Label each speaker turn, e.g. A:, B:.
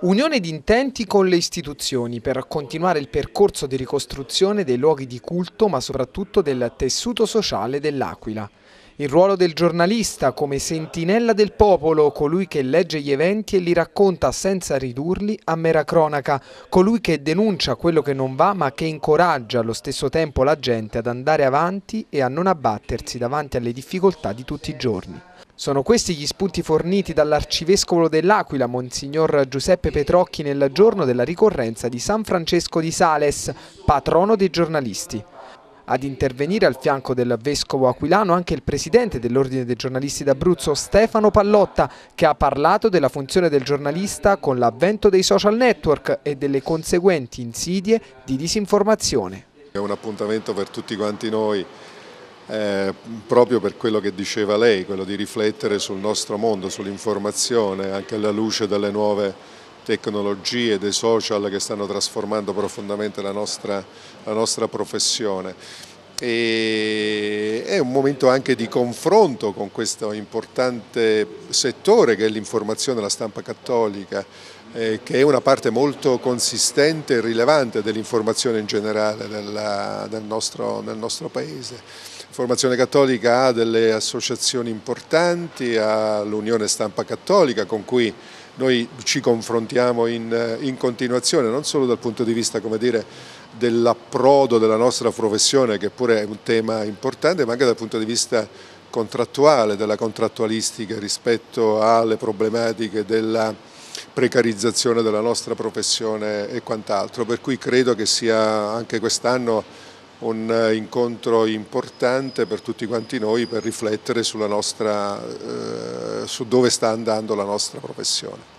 A: Unione di intenti con le istituzioni per continuare il percorso di ricostruzione dei luoghi di culto ma soprattutto del tessuto sociale dell'Aquila. Il ruolo del giornalista come sentinella del popolo, colui che legge gli eventi e li racconta senza ridurli a mera cronaca, colui che denuncia quello che non va ma che incoraggia allo stesso tempo la gente ad andare avanti e a non abbattersi davanti alle difficoltà di tutti i giorni. Sono questi gli spunti forniti dall'arcivescovo dell'Aquila, Monsignor Giuseppe Petrocchi, nel giorno della ricorrenza di San Francesco di Sales, patrono dei giornalisti. Ad intervenire al fianco del vescovo aquilano anche il presidente dell'Ordine dei giornalisti d'Abruzzo Stefano Pallotta che ha parlato della funzione del giornalista con l'avvento dei social network e delle conseguenti insidie di disinformazione.
B: È un appuntamento per tutti quanti noi eh, proprio per quello che diceva lei, quello di riflettere sul nostro mondo, sull'informazione anche alla luce delle nuove tecnologie, dei social che stanno trasformando profondamente la nostra, la nostra professione. E è un momento anche di confronto con questo importante settore che è l'informazione, la stampa cattolica, eh, che è una parte molto consistente e rilevante dell'informazione in generale della, del, nostro, nel nostro Paese. L'informazione cattolica ha delle associazioni importanti, ha l'Unione Stampa Cattolica con cui noi ci confrontiamo in, in continuazione, non solo dal punto di vista dell'approdo della nostra professione, che pure è un tema importante, ma anche dal punto di vista contrattuale, della contrattualistica rispetto alle problematiche della precarizzazione della nostra professione e quant'altro, per cui credo che sia anche quest'anno un incontro importante per tutti quanti noi per riflettere nostra, eh, su dove sta andando la nostra professione.